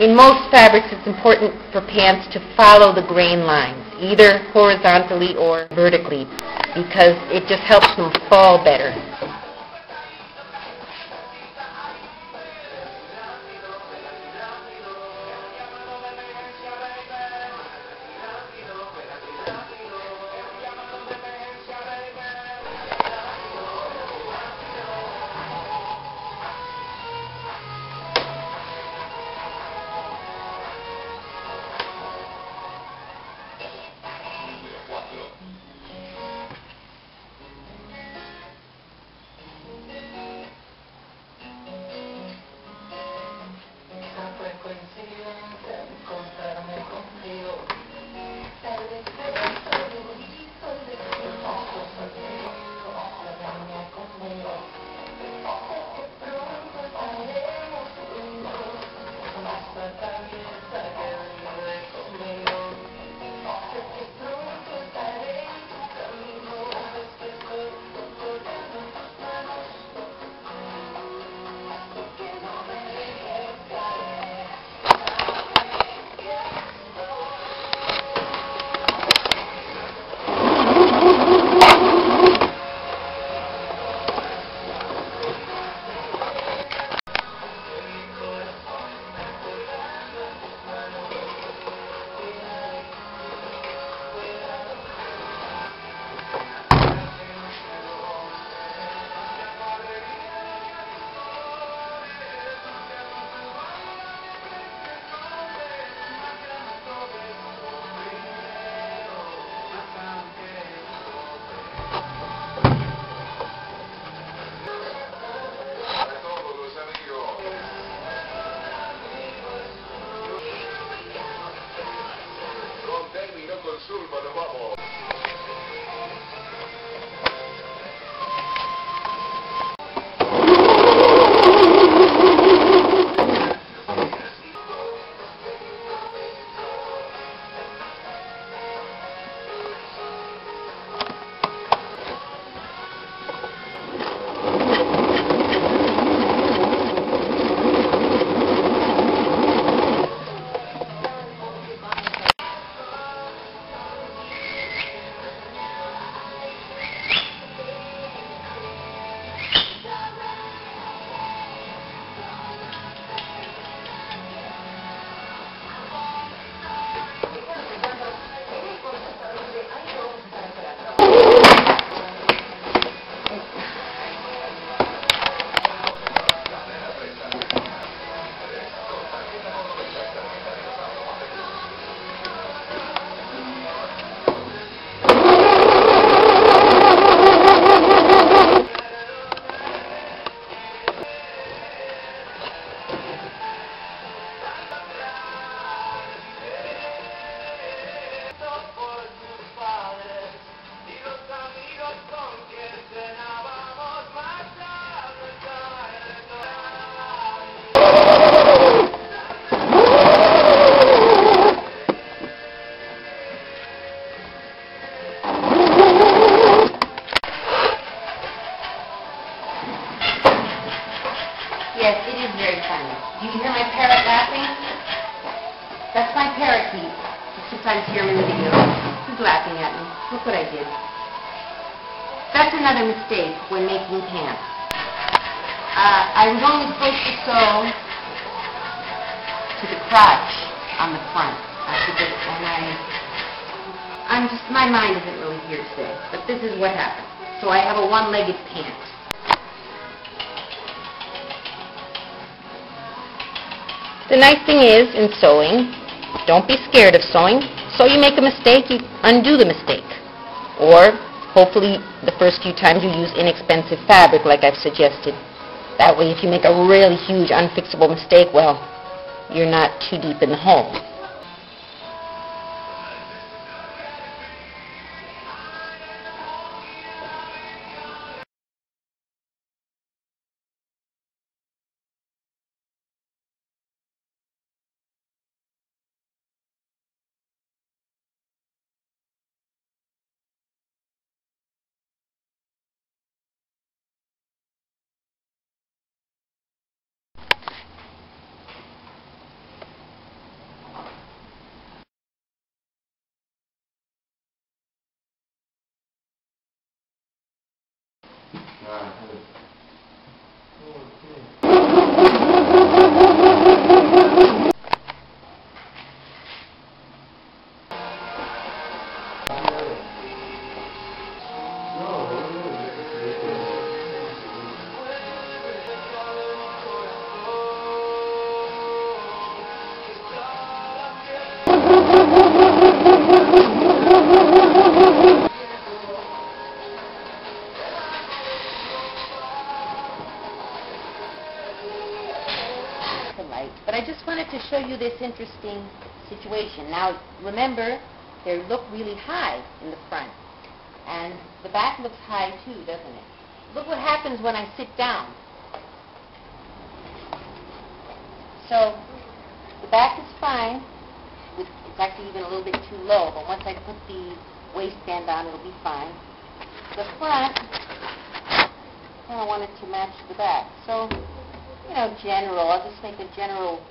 In most fabrics, it's important for pants to follow the grain lines, either horizontally or vertically, because it just helps them fall better. Look what I did. That's another mistake when making pants. Uh, I was only supposed to sew to the crotch on the front. I forget, and I, I'm just, my mind isn't really here today. But this is what happened. So I have a one-legged pant. The nice thing is, in sewing, don't be scared of sewing. So you make a mistake, you undo the mistake. Or, hopefully, the first few times you use inexpensive fabric, like I've suggested. That way, if you make a really huge, unfixable mistake, well, you're not too deep in the hole. Nine. Four, two. the light. But I just wanted to show you this interesting situation. Now, remember, they look really high in the front. And the back looks high too, doesn't it? Look what happens when I sit down. So, the back is fine. It's actually even a little bit too low, but once I put the waistband on, it'll be fine. The front, I want it to match the back. So, you know, general. I'll just make a general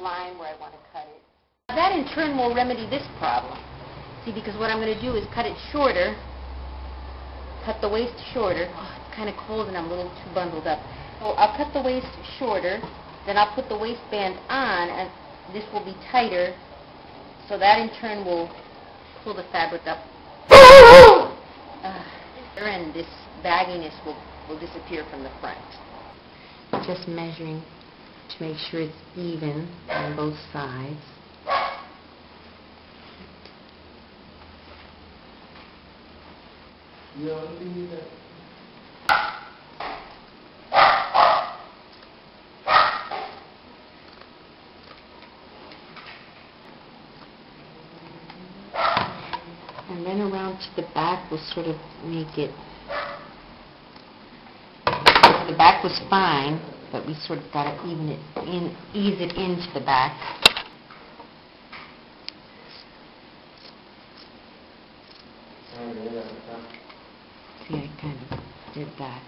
line where I want to cut it. That in turn will remedy this problem. See, because what I'm going to do is cut it shorter, cut the waist shorter. Oh, it's kind of cold and I'm a little too bundled up. So I'll cut the waist shorter, then I'll put the waistband on, and this will be tighter, so that in turn will pull the fabric up. Uh, and this bagginess will, will disappear from the front just measuring to make sure it's even on both sides. And then around to the back, we'll sort of make it the back was fine, but we sort of got to even it in, ease it into the back. See, I kind of did that.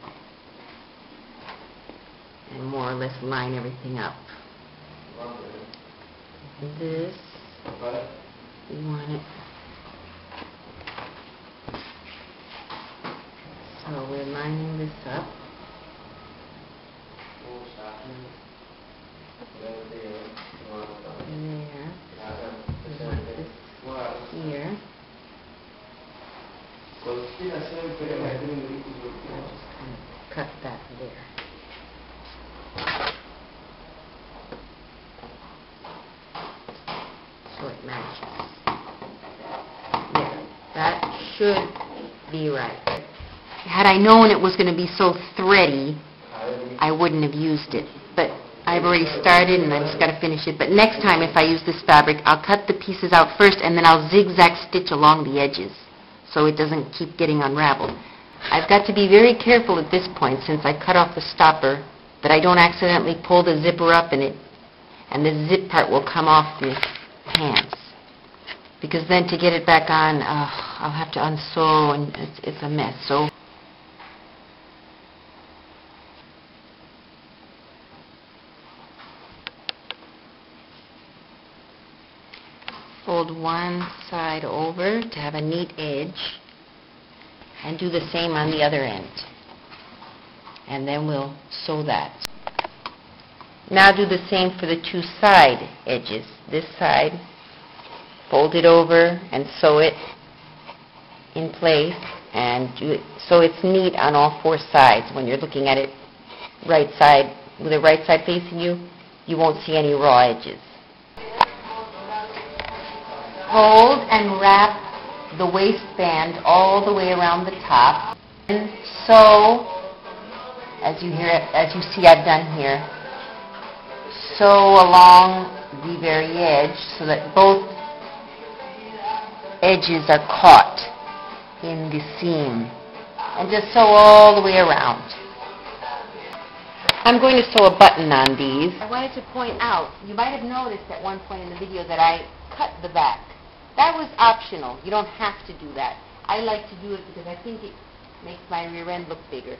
And more or less line everything up. This, we want it. So we're lining this up. Cut that there. So it matches. There. That should be right. Had I known it was going to be so thready, I wouldn't have used it. But I've already started and I just got to finish it. But next time if I use this fabric, I'll cut the pieces out first and then I'll zigzag stitch along the edges so it doesn't keep getting unraveled. I've got to be very careful at this point since I cut off the stopper that I don't accidentally pull the zipper up and it and the zip part will come off the pants. Because then to get it back on, uh, I'll have to unsew and it's, it's a mess. So fold one side over to have a neat edge and do the same on the other end. And then we'll sew that. Now do the same for the two side edges. This side, fold it over and sew it in place and do it so it's neat on all four sides. When you're looking at it right side, with the right side facing you, you won't see any raw edges. Hold and wrap the waistband all the way around the top. And sew, as you hear, as you see I've done here, sew along the very edge so that both edges are caught in the seam. And just sew all the way around. I'm going to sew a button on these. I wanted to point out, you might have noticed at one point in the video that I cut the back. That was optional. You don't have to do that. I like to do it because I think it makes my rear end look bigger.